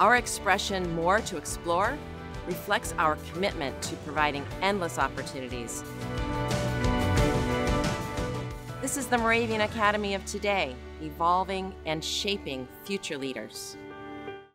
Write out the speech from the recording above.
Our expression, More to Explore, reflects our commitment to providing endless opportunities. This is the Moravian Academy of today, evolving and shaping future leaders.